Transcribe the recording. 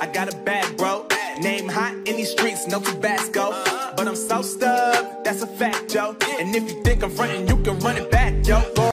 I got a bad bro. Name hot in these streets, no Tabasco. But I'm so stubbed, that's a fact, yo. And if you think I'm frontin', you can run it back, yo.